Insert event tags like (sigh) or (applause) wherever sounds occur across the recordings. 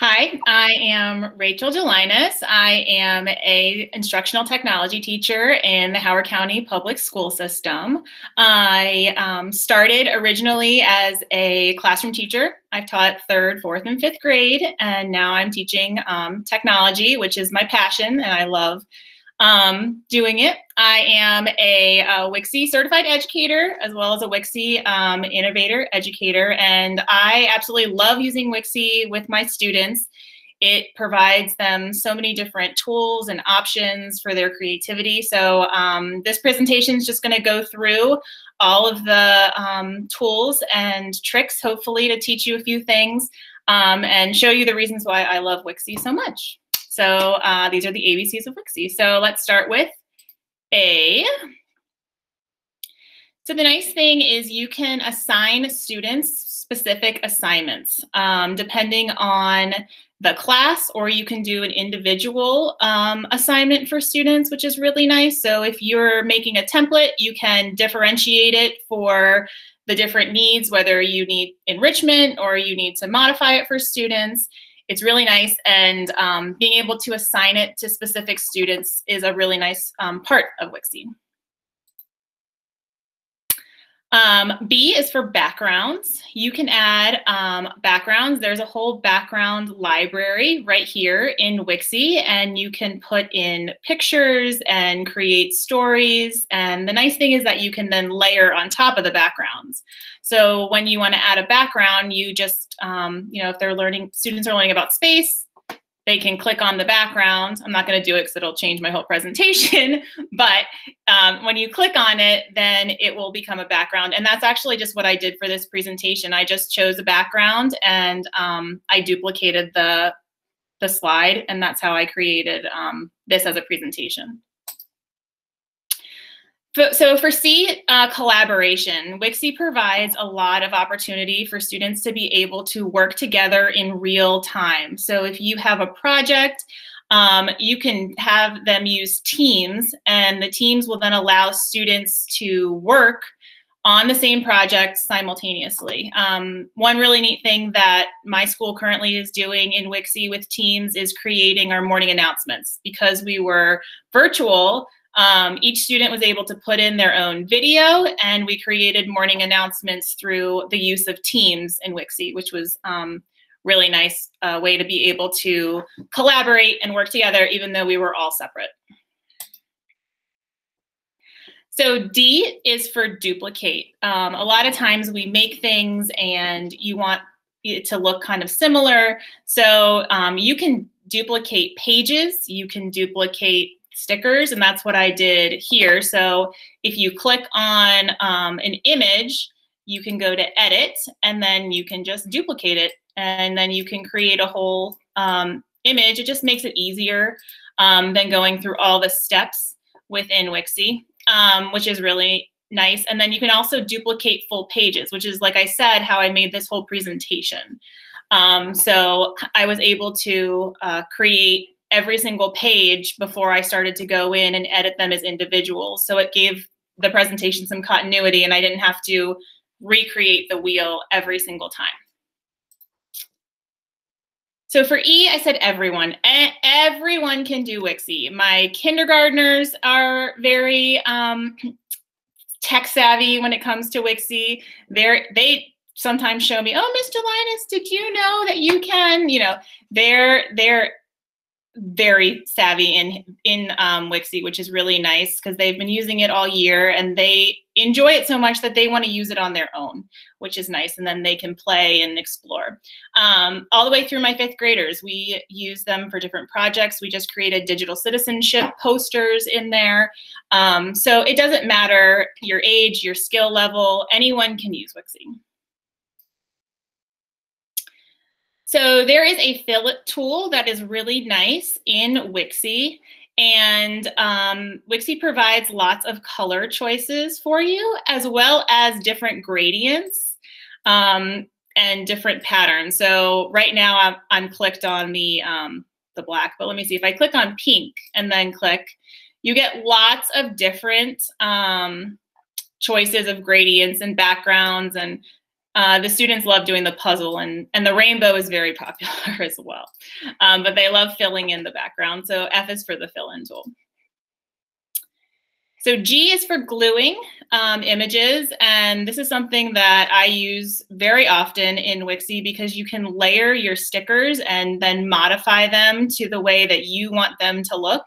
Hi, I am Rachel Gelinas. I am a instructional technology teacher in the Howard County Public School System. I um, started originally as a classroom teacher. I've taught third, fourth, and fifth grade, and now I'm teaching um, technology, which is my passion, and I love um, doing it. I am a, a Wixie certified educator as well as a Wixie um, innovator educator, and I absolutely love using Wixie with my students. It provides them so many different tools and options for their creativity. So um, this presentation is just going to go through all of the um, tools and tricks, hopefully, to teach you a few things um, and show you the reasons why I love Wixie so much. So uh, these are the ABCs of Wixie. So let's start with A. So the nice thing is you can assign students specific assignments um, depending on the class, or you can do an individual um, assignment for students, which is really nice. So if you're making a template, you can differentiate it for the different needs, whether you need enrichment or you need to modify it for students it's really nice and um, being able to assign it to specific students is a really nice um, part of Wixie. Um, B is for backgrounds. You can add um, backgrounds. There's a whole background library right here in Wixie, and you can put in pictures and create stories. And the nice thing is that you can then layer on top of the backgrounds. So when you want to add a background, you just, um, you know, if they're learning, students are learning about space, they can click on the background. I'm not going to do it because it'll change my whole presentation. (laughs) but um, when you click on it, then it will become a background. And that's actually just what I did for this presentation. I just chose a background and um, I duplicated the, the slide. And that's how I created um, this as a presentation. So for C, uh, collaboration, Wixie provides a lot of opportunity for students to be able to work together in real time. So if you have a project, um, you can have them use Teams, and the Teams will then allow students to work on the same project simultaneously. Um, one really neat thing that my school currently is doing in Wixie with Teams is creating our morning announcements. Because we were virtual, um, each student was able to put in their own video, and we created morning announcements through the use of Teams in Wixie, which was um, really nice uh, way to be able to collaborate and work together, even though we were all separate. So D is for duplicate. Um, a lot of times we make things and you want it to look kind of similar. So um, you can duplicate pages, you can duplicate stickers, and that's what I did here. So if you click on um, an image, you can go to edit, and then you can just duplicate it, and then you can create a whole um, image. It just makes it easier um, than going through all the steps within Wixie, um, which is really nice. And then you can also duplicate full pages, which is, like I said, how I made this whole presentation. Um, so I was able to uh, create every single page before I started to go in and edit them as individuals. So it gave the presentation some continuity and I didn't have to recreate the wheel every single time. So for E, I said everyone. everyone can do Wixie. My kindergartners are very um, tech savvy when it comes to Wixie. They're, they sometimes show me, oh, Mr. Linus, did you know that you can, you know, they're, they're very savvy in in um, Wixie, which is really nice because they've been using it all year and they enjoy it so much that they want to use it on their own, which is nice. And then they can play and explore. Um, all the way through my fifth graders, we use them for different projects. We just created digital citizenship posters in there. Um, so it doesn't matter your age, your skill level, anyone can use Wixie. So there is a fill tool that is really nice in Wixie. And um, Wixie provides lots of color choices for you, as well as different gradients um, and different patterns. So right now I'm, I'm clicked on the, um, the black, but let me see. If I click on pink and then click, you get lots of different um, choices of gradients and backgrounds and uh, the students love doing the puzzle and, and the rainbow is very (laughs) popular as well. Um, but they love filling in the background. So F is for the fill-in tool. So G is for gluing um, images, and this is something that I use very often in Wixie because you can layer your stickers and then modify them to the way that you want them to look.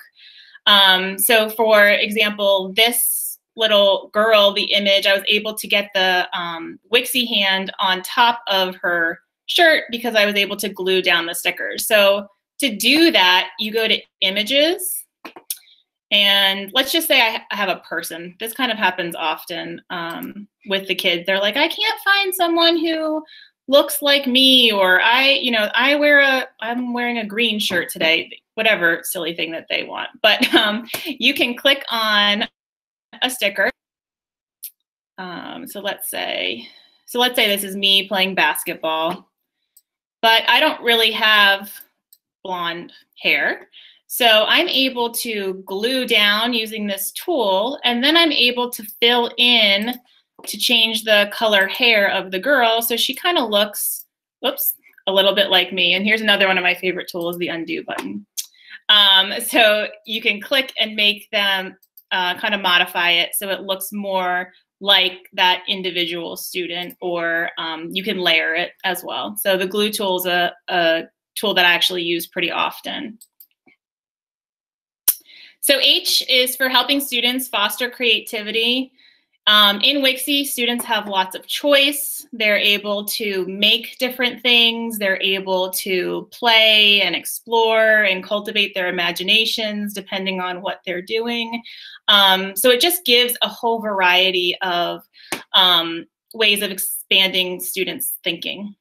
Um, so for example, this little girl, the image, I was able to get the um, Wixie hand on top of her shirt because I was able to glue down the stickers. So to do that, you go to images, and let's just say I, have a person. This kind of happens often um, with the kids. They're like, I can't find someone who looks like me, or I, you know, I wear a, I'm wearing a green shirt today, whatever silly thing that they want. But um, you can click on a sticker. Um, so let's say, so let's say this is me playing basketball, but I don't really have blonde hair. So I'm able to glue down using this tool, and then I'm able to fill in to change the color hair of the girl. So she kind of looks, whoops, a little bit like me. And here's another one of my favorite tools, the undo button. Um, so you can click and make them uh, kind of modify it so it looks more like that individual student, or um, you can layer it as well. So the glue tool is a, a tool that I actually use pretty often. So H is for helping students foster creativity. Um, in Wixie, students have lots of choice. They're able to make different things. They're able to play and explore and cultivate their imaginations depending on what they're doing. Um, so it just gives a whole variety of um, ways of expanding students' thinking.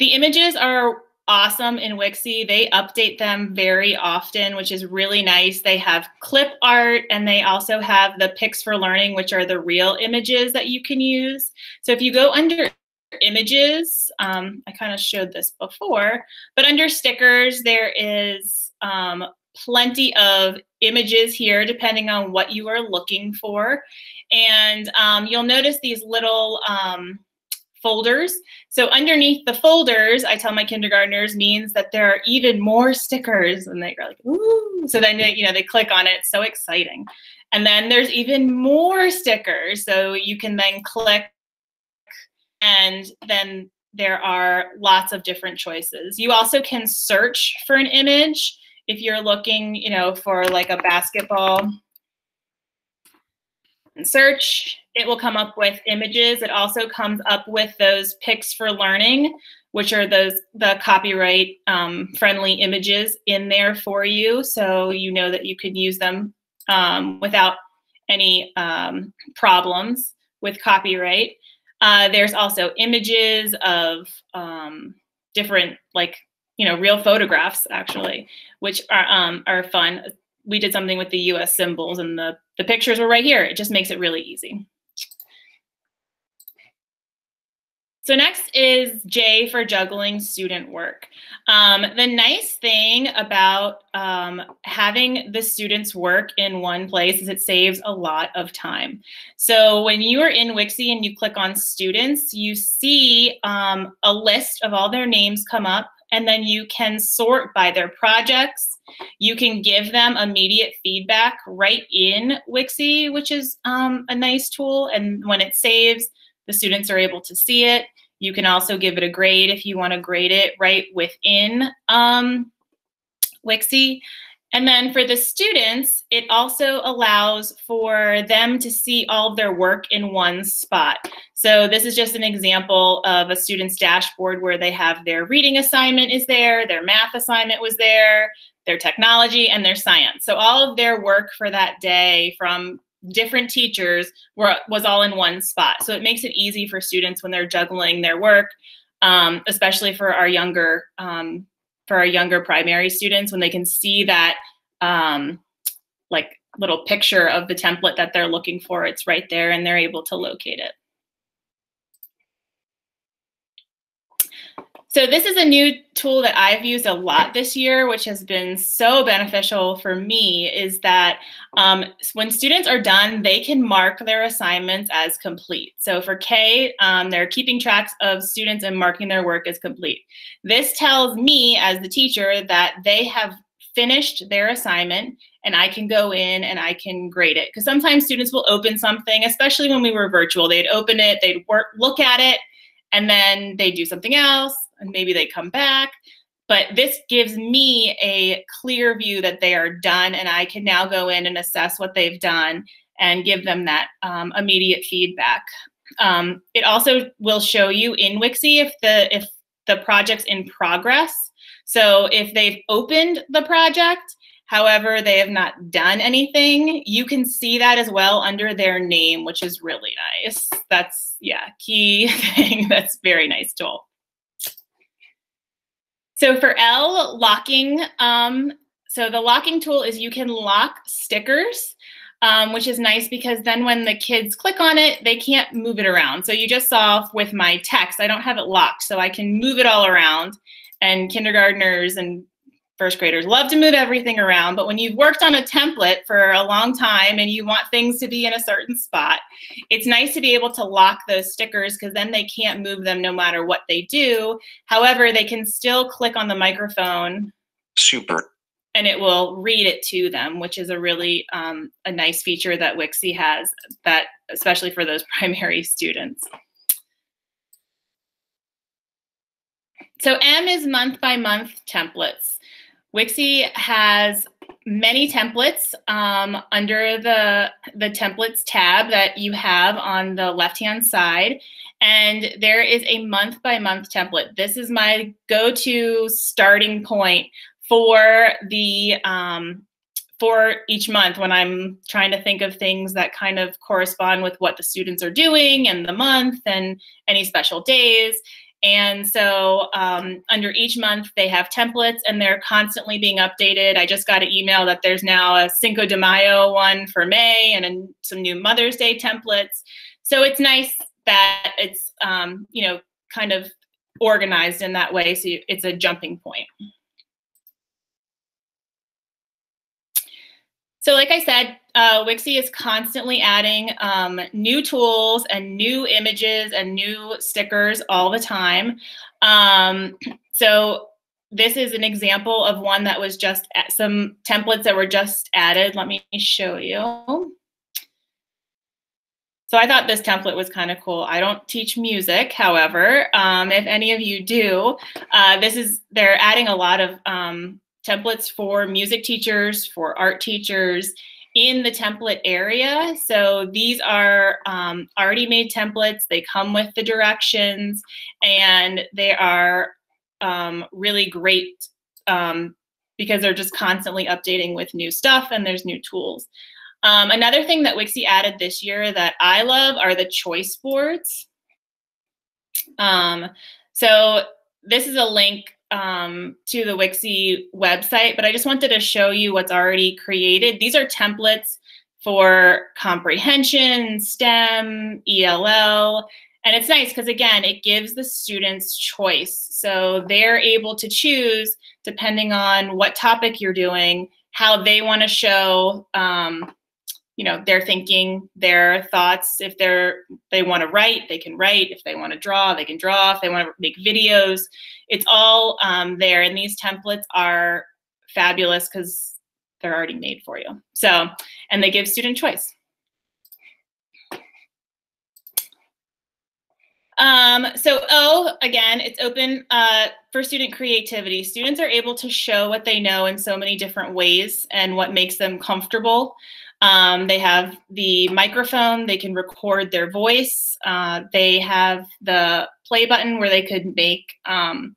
The images are awesome in Wixie. They update them very often, which is really nice. They have clip art and they also have the Pics4Learning, which are the real images that you can use. So if you go under images, um, I kind of showed this before, but under stickers, there is um, plenty of images here depending on what you are looking for. And um, you'll notice these little um, folders. So underneath the folders, I tell my kindergartners means that there are even more stickers and they're like, ooh. So then, they, you know, they click on it. So exciting. And then there's even more stickers. So you can then click and then there are lots of different choices. You also can search for an image if you're looking, you know, for like a basketball and search, it will come up with images. It also comes up with those Pics4Learning, which are those the copyright um, friendly images in there for you. So you know that you can use them um, without any um, problems with copyright. Uh, there's also images of um, different, like, you know, real photographs actually, which are, um, are fun we did something with the US symbols and the, the pictures were right here. It just makes it really easy. So next is J for juggling student work. Um, the nice thing about um, having the students work in one place is it saves a lot of time. So when you are in Wixie and you click on students, you see um, a list of all their names come up and then you can sort by their projects, you can give them immediate feedback right in Wixie, which is um, a nice tool. And when it saves, the students are able to see it. You can also give it a grade if you want to grade it right within um, Wixie. And then for the students, it also allows for them to see all of their work in one spot. So this is just an example of a student's dashboard where they have their reading assignment is there, their math assignment was there, their technology, and their science. So all of their work for that day from different teachers were, was all in one spot. So it makes it easy for students when they're juggling their work, um, especially for our younger um, for our younger primary students when they can see that um, like little picture of the template that they're looking for. It's right there and they're able to locate it. So this is a new tool that I've used a lot this year, which has been so beneficial for me, is that um, when students are done, they can mark their assignments as complete. So for K, um, they're keeping tracks of students and marking their work as complete. This tells me as the teacher that they have finished their assignment and I can go in and I can grade it. Because sometimes students will open something, especially when we were virtual, they'd open it, they'd work, look at it, and then they do something else and maybe they come back. But this gives me a clear view that they are done, and I can now go in and assess what they've done and give them that um, immediate feedback. Um, it also will show you in Wixie if the if the project's in progress. So if they've opened the project, however they have not done anything, you can see that as well under their name, which is really nice. That's yeah, key (laughs) thing. That's very nice tool. So for L, locking, um, so the locking tool is you can lock stickers, um, which is nice because then when the kids click on it, they can't move it around. So you just saw with my text, I don't have it locked, so I can move it all around. And kindergartners and first graders love to move everything around, but when you've worked on a template for a long time and you want things to be in a certain spot, it's nice to be able to lock those stickers because then they can't move them no matter what they do. However, they can still click on the microphone. Super. And it will read it to them, which is a really um, a nice feature that Wixie has, that especially for those (laughs) primary students. So M is month by month templates. Wixie has many templates um, under the, the templates tab that you have on the left-hand side. And there is a month by month template. This is my go-to starting point for the um, for each month when I'm trying to think of things that kind of correspond with what the students are doing and the month and any special days. And so um, under each month, they have templates and they're constantly being updated. I just got an email that there's now a Cinco de Mayo one for May and a, some new Mother's Day templates. So it's nice that it's, um, you know, kind of organized in that way. So you, it's a jumping point. So like I said, uh, Wixie is constantly adding um, new tools and new images and new stickers all the time. Um, (clears throat) so this is an example of one that was just some templates that were just added. Let me show you. So I thought this template was kind of cool. I don't teach music, however, um, if any of you do, uh, this is, they're adding a lot of um, templates for music teachers, for art teachers in the template area. So these are um, already made templates. They come with the directions and they are um, really great um, because they're just constantly updating with new stuff and there's new tools. Um, another thing that Wixie added this year that I love are the choice boards. Um, so this is a link um, to the Wixie website, but I just wanted to show you what's already created. These are templates for comprehension, STEM, ELL, and it's nice because again, it gives the students choice. So they're able to choose depending on what topic you're doing, how they want to show um, you know their thinking their thoughts if they're they want to write they can write. If they want to draw they can draw. If they want to make videos it's all um, there. And these templates are fabulous because they're already made for you. So and they give student choice. Um, so O, again, it's open uh, for student creativity. Students are able to show what they know in so many different ways and what makes them comfortable. Um, they have the microphone, they can record their voice. Uh, they have the play button where they could make um,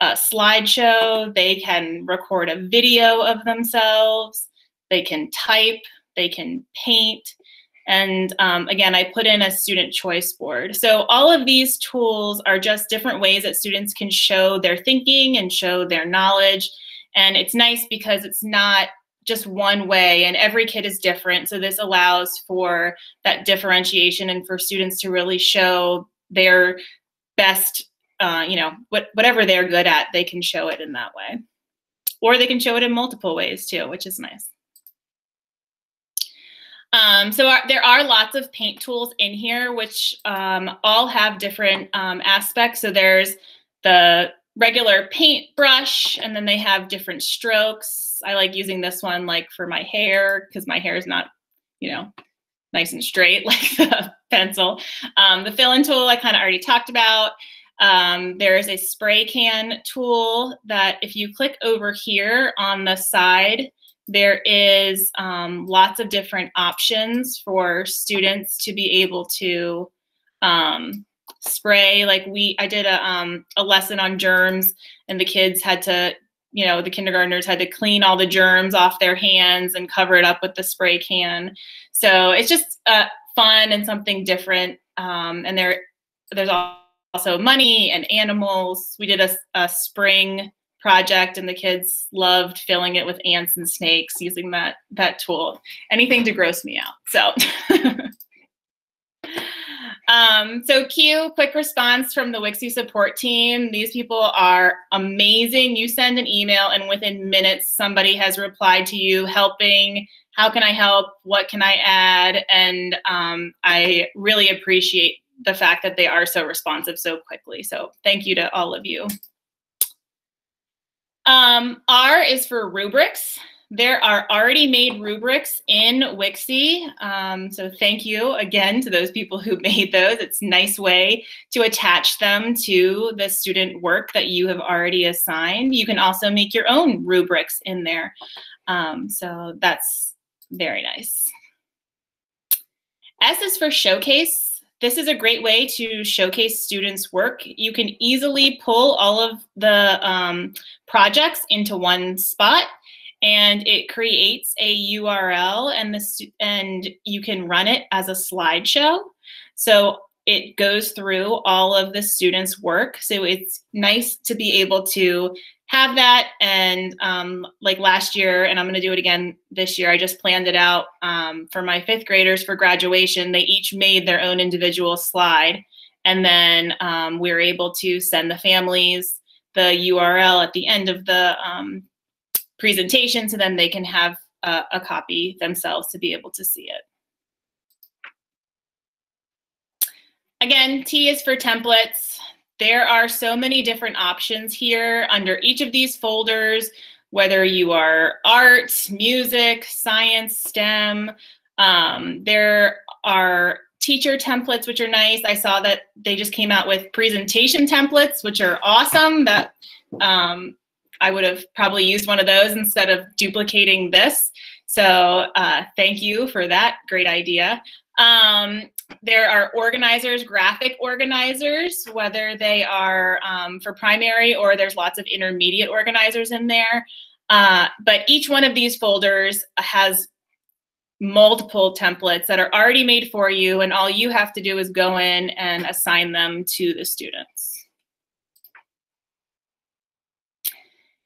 a slideshow. They can record a video of themselves. They can type, they can paint. And um, again, I put in a student choice board. So all of these tools are just different ways that students can show their thinking and show their knowledge. And it's nice because it's not just one way and every kid is different so this allows for that differentiation and for students to really show their best uh, you know, what, whatever they're good at, they can show it in that way. Or they can show it in multiple ways too, which is nice. Um, so our, there are lots of paint tools in here, which um, all have different um, aspects. So there's the regular paint brush, and then they have different strokes. I like using this one like for my hair because my hair is not, you know, nice and straight (laughs) like the pencil. Um, the fill-in tool I kind of already talked about. Um, there is a spray can tool that if you click over here on the side, there is um, lots of different options for students to be able to um, spray. Like we, I did a, um, a lesson on germs and the kids had to, you know, the kindergartners had to clean all the germs off their hands and cover it up with the spray can. So it's just uh, fun and something different. Um, and there, there's also money and animals. We did a, a spring project and the kids loved filling it with ants and snakes using that that tool anything to gross me out so (laughs) um, so q quick response from the wixie support team. These people are amazing. You send an email and within minutes somebody has replied to you helping. How can i help? What can i add? And um, i really appreciate the fact that they are so responsive so quickly. So thank you to all of you. Um, R is for rubrics. There are already made rubrics in Wixie. Um, so thank you again to those people who (laughs) made those. It's a nice way to attach them to the student work that you have already assigned. You can also make your own rubrics in there. Um, so that's very nice. S is for showcase. This is a great way to showcase students' work. You can easily pull all of the um, projects into one spot and it creates a URL and, the, and you can run it as a slideshow. So it goes through all of the students' work. So it's nice to be able to have that. And um, like last year, and I'm going to do it again this year, I just planned it out um, for my fifth graders for graduation. They each made their own individual slide. And then um, we were able to send the families the URL at the end of the um, presentation so then they can have a, a copy themselves to be able to see it. Again, T is for templates. There are so many different options here under each of these folders, whether you are art, music, science, STEM. Um, there are teacher templates, which are nice. I saw that they just came out with presentation templates, which are awesome. That um, I would have probably used one of those instead of duplicating this. So uh, thank you for that great idea. Um, there are organizers, graphic organizers, whether they are um, for primary or there's lots of intermediate organizers in there. Uh, but each one of these folders has multiple templates that are already made for you and all you have to do is go in and assign them to the students.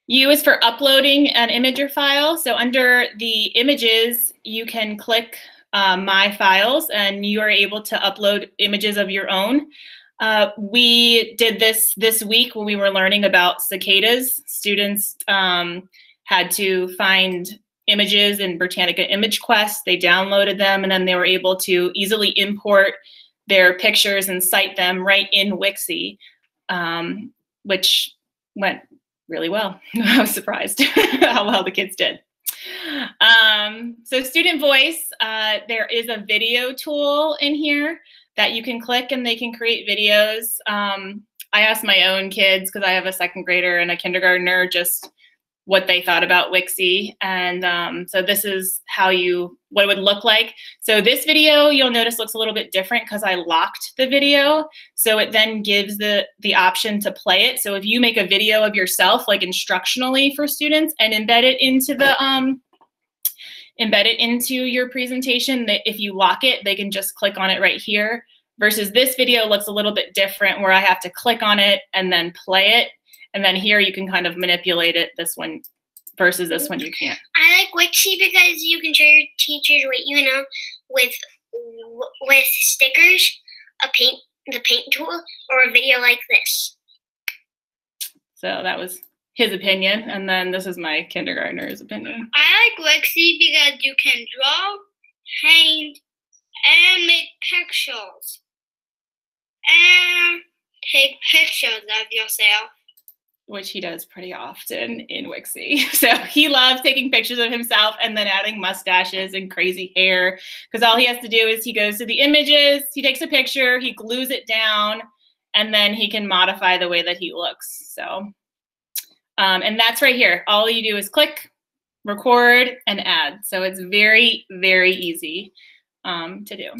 U is for uploading an imager file. So under the images, you can click uh, my files and you are able to upload images of your own. Uh, we did this this week when we were learning about cicadas. Students um, had to find images in Britannica Image Quest. They downloaded them and then they were able to easily import their pictures and cite them right in Wixie, um, which went really well. (laughs) I was surprised (laughs) how well the kids did. Um, so student voice, uh, there is a video tool in here that you can click and they can create videos. Um, I asked my own kids because I have a second grader and a kindergartner just what they thought about Wixie. And um, so this is how you, what it would look like. So this video, you'll notice looks a little bit different because I locked the video. So it then gives the, the option to play it. So if you make a video of yourself, like instructionally for students and embed it into the, um, embed it into your presentation, that if you lock it, they can just click on it right here. Versus this video looks a little bit different where I have to click on it and then play it and then here you can kind of manipulate it this one versus this one you can't. I like Wixie because you can show your teachers what you know with with stickers, a paint the paint tool, or a video like this. So that was his opinion, and then this is my kindergartner's opinion. I like Wixie because you can draw, paint, and make pictures. And take pictures of yourself. Which he does pretty often in Wixie. (laughs) So he loves taking pictures of himself and then adding mustaches and crazy hair. Because all he has to do is he goes to the images, he takes a picture, he glues it down, and then he can modify the way that he looks. So um, and that's right here. All you do is click, record, and add. So it's very, very easy um, to do.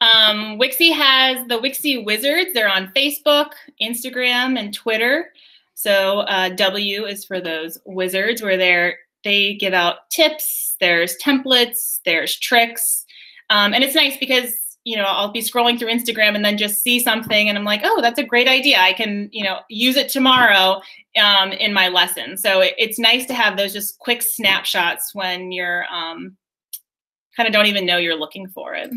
Um, Wixie has the Wixie Wizards. They're on Facebook, Instagram, and Twitter. So uh, W is for those wizards where they're they give out tips. There's templates. There's tricks, um, and it's nice because you know, I'll be scrolling through Instagram and then just see something and I'm like, oh, that's a great idea. I can, you know, use it tomorrow um, in my lesson. So it, it's nice to have those just quick snapshots when you're um, kind of don't even know you're looking for it.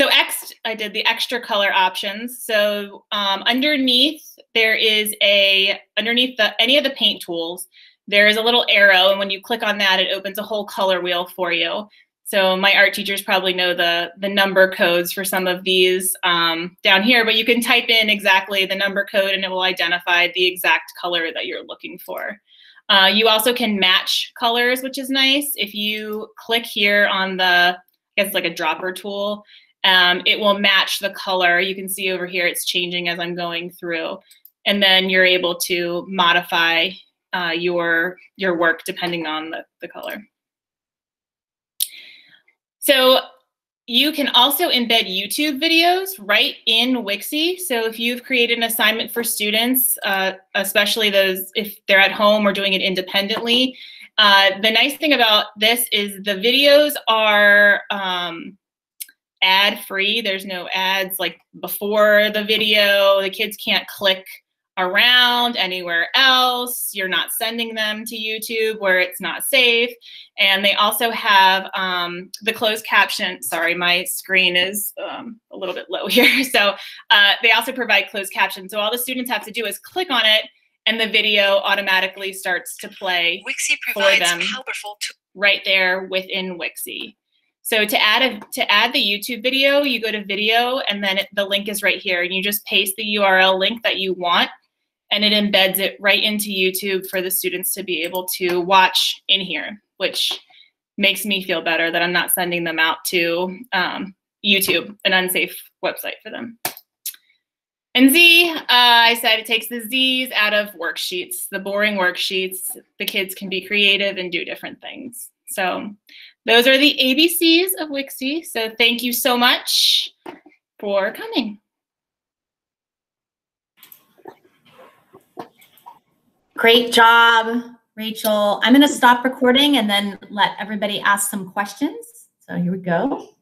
So X, I did the extra color options. So um, underneath there is a, underneath the any of the paint tools, there is a little arrow. And when you click on that, it opens a whole color wheel for you. So my art teachers probably know the, the number codes for some of these um, down here, but you can type in exactly the number code and it will identify the exact color that you're looking for. Uh, you also can match colors, which is nice. If you click here on the, I guess like a dropper tool, um, it will match the color. You can see over here it's changing as I'm going through. And then you're able to modify uh, your, your work depending on the, the color. So you can also embed YouTube videos right in Wixie. So if you've created an assignment for students, uh, especially those if they're at home or doing it independently, uh, the nice thing about this is the videos are um, ad free. There's no ads like before the video. The kids can't click around anywhere else. You're not sending them to YouTube where it's not safe. And they also have um, the closed caption. Sorry, my screen is um, a little bit low (laughs) here. So uh, they also provide closed caption. So all the students have to do is click on it and the video automatically starts to play Wixie provides for them right there within Wixie. So to add a to add the YouTube video, you go to video and then it, the link is right here and you just paste the URL link that you want and it embeds it right into YouTube for the students to be able to watch in here, which makes me feel better that I'm not sending them out to um, YouTube, an unsafe website for them. And Z, uh, I said it takes the Z's out of worksheets, the boring worksheets. The kids can be creative and do different things. So those are the ABCs of Wixie. So thank you so much for coming. Great job, Rachel. I'm going to stop recording and then let everybody ask some questions. So here we go.